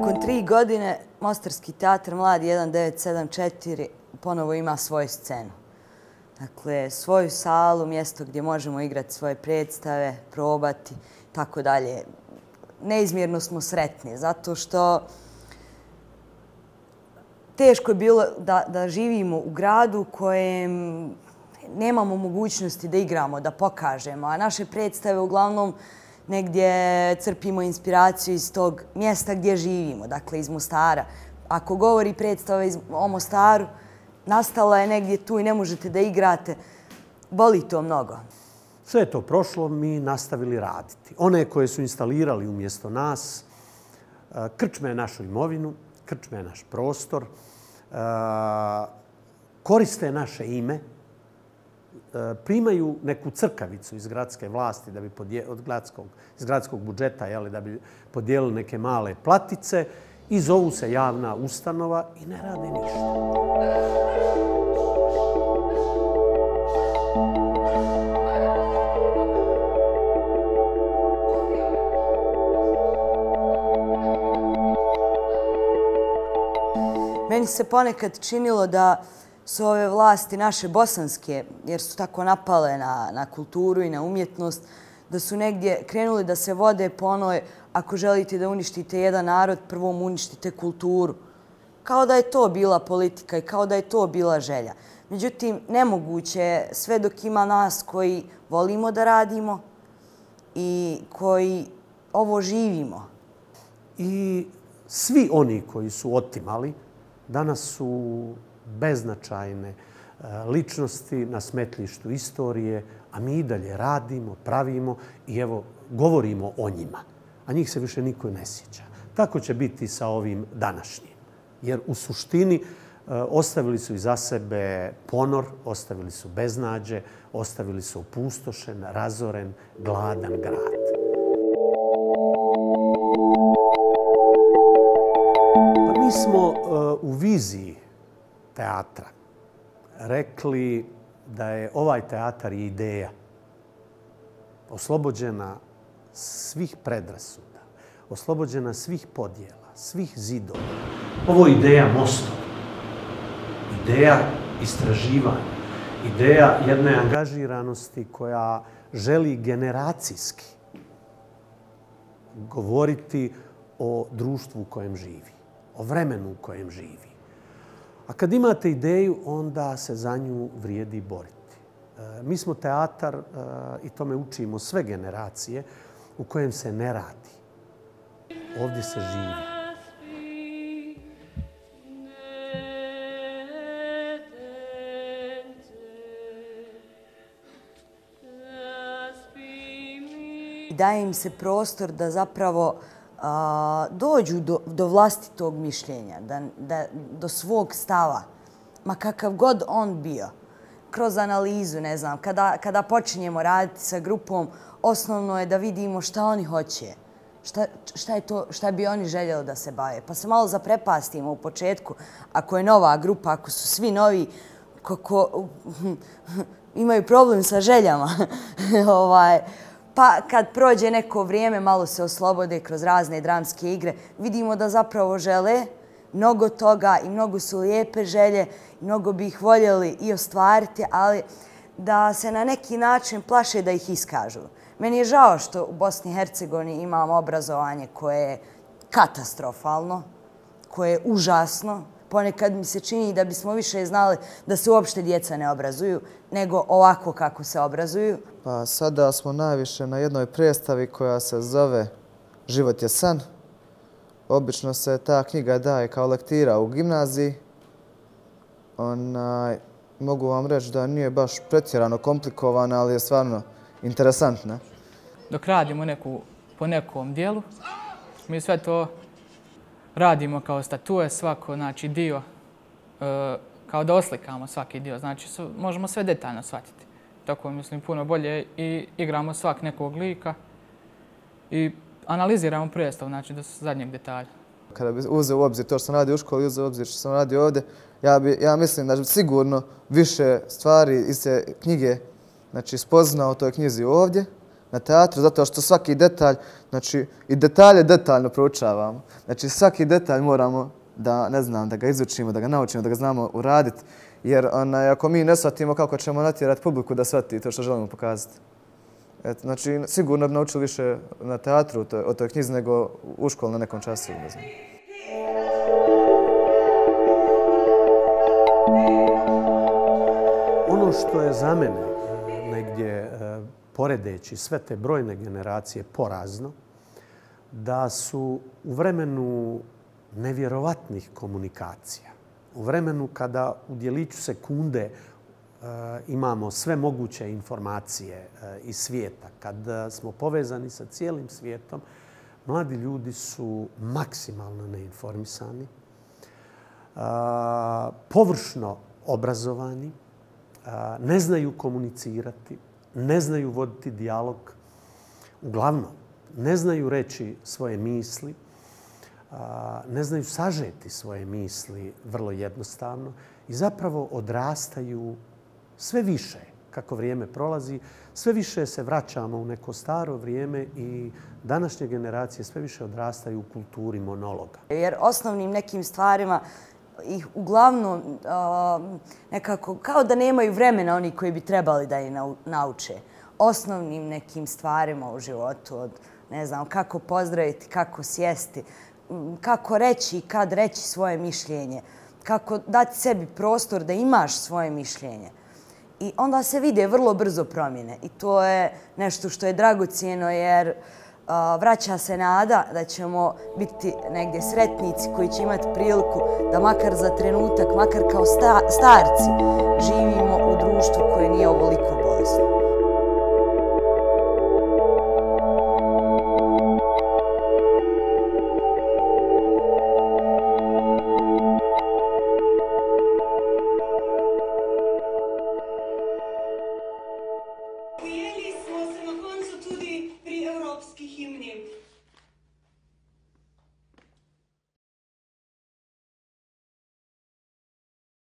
Nakon tri godine Mostarski teatr Mladi 1974 ponovo ima svoju scenu. Dakle, svoju salu, mjesto gdje možemo igrati svoje predstave, probati, tako dalje. Neizmjerno smo sretni, zato što teško je bilo da, da živimo u gradu kojem nemamo mogućnosti da igramo, da pokažemo, a naše predstave uglavnom negdje crpimo inspiraciju iz tog mjesta gdje živimo, dakle iz Mostara. Ako govori predstava o Mostaru, nastala je negdje tu i ne možete da igrate, boli to mnogo. Sve je to prošlo, mi nastavili raditi. One koje su instalirali umjesto nas, e, krčme krčme našu imovinu, krčme naš prostor, e, koriste naše ime, E, primaju neku crkavicu iz gradske vlasti da bi od gradskog, iz gradskog budžeta jeli, da bi podijelili neke male platice i zovu se javna ustanova i ne rade ništa. Meni se ponekad činilo da su ove vlasti naše bosanske, jer su tako napale na, na kulturu i na umjetnost, da su negdje krenuli da se vode po onoj, ako želite da uništite jedan narod, prvo uništite kulturu. Kao da je to bila politika i kao da je to bila želja. Međutim, nemoguće sve dok ima nas koji volimo da radimo i koji ovo živimo. I svi oni koji su otimali, danas su beznačajne eh, ličnosti na smetlištu istorije, a mi i dalje radimo, pravimo i evo, govorimo o njima. A njih se više niko ne sjeća. Tako će biti sa ovim današnjim. Jer u suštini eh, ostavili su iza sebe ponor, ostavili su beznađe, ostavili su opustošen, razoren, gladan grad. Pa mi smo eh, u viziji teatra rekli da je ovaj teatar ideja oslobođena svih predrasuda, oslobođena svih podjela, svih zidova. Ovo je ideja mostova, ideja istraživanja, ideja jedne angažiranosti koja želi generacijski govoriti o društvu u kojem živi, o vremenu u kojem živi. A kad imate ideju, onda se za nju vrijedi boriti. E, mi smo teatar e, i tome učimo sve generacije u kojem se ne radi. Ovdje se živi. Daje im se prostor da zapravo a, dođu do, do vlastitog mišljenja, da, da, do svog stava, ma kakav god on bio, kroz analizu, ne znam, kada, kada počinjemo raditi sa grupom, osnovno je da vidimo šta oni hoće, šta, šta, je to, šta bi oni željeli da se bave. Pa se malo zaprepastimo u početku, ako je nova grupa, ako su svi novi, kako imaju problem sa željama, ovaj, pa kad prođe neko vrijeme, malo se oslobode kroz razne dramske igre, vidimo da zapravo žele mnogo toga i mnogo su lijepe želje, mnogo bi ih voljeli i ostvariti, ali da se na neki način plaše da ih iskažu. Meni je žao što u Bosni i Hercegovini imamo obrazovanje koje je katastrofalno, koje je užasno, ponekad mi se čini da bismo više znali da se uopšte djeca ne obrazuju, nego ovako kako se obrazuju. Pa sada smo najviše na jednoj predstavi koja se zove Život je san. Obično se ta knjiga daje kao lektira u gimnaziji. Onaj, mogu vam reći da nije baš pretjerano komplikovana, ali je stvarno interesantna. Dok radimo neku, po nekom dijelu, mi sve to radimo kao statue, svako znači, dio, e, kao da oslikamo svaki dio. Znači, možemo sve detaljno shvatiti. Tako mislim puno bolje i igramo svak nekog lika i analiziramo predstav, znači do zadnjeg detalja. Kada bi uzeo u obzir to što sam radio u školi, uzeo u obzir što sam radio ovdje, ja, bi, ja mislim da sigurno više stvari iz te knjige znači, spoznao u toj knjizi ovdje, na teatru, zato što svaki detalj, znači i detalje detaljno proučavamo. Znači svaki detalj moramo da, ne znam, da ga izučimo, da ga naučimo, da ga znamo uraditi. Jer onaj, ako mi ne shvatimo kako ćemo natjerati publiku da shvati to što želimo pokazati. Eto, znači, sigurno bi naučili više na teatru o toj knjizi nego u školu na nekom času. Ne znam. Ono što je za mene poredeći sve te brojne generacije porazno, da su u vremenu nevjerovatnih komunikacija, u vremenu kada u dijeliću sekunde e, imamo sve moguće informacije e, iz svijeta, kad e, smo povezani sa cijelim svijetom, mladi ljudi su maksimalno neinformisani, površno obrazovani, ne znaju komunicirati, ne znaju voditi dijalog, uglavnom ne znaju reći svoje misli, ne znaju sažeti svoje misli vrlo jednostavno i zapravo odrastaju sve više kako vrijeme prolazi, sve više se vraćamo u neko staro vrijeme i današnje generacije sve više odrastaju u kulturi monologa. Jer osnovnim nekim stvarima ih uglavnom nekako kao da nemaju vremena oni koji bi trebali da ih nauče. Osnovnim nekim stvarima u životu od ne znam kako pozdraviti, kako sjesti, kako reći i kad reći svoje mišljenje, kako dati sebi prostor da imaš svoje mišljenje. I onda se vide vrlo brzo promjene i to je nešto što je dragocijeno jer vraća se nada da ćemo biti negdje sretnici koji će imati priliku da makar za trenutak, makar kao starci, živimo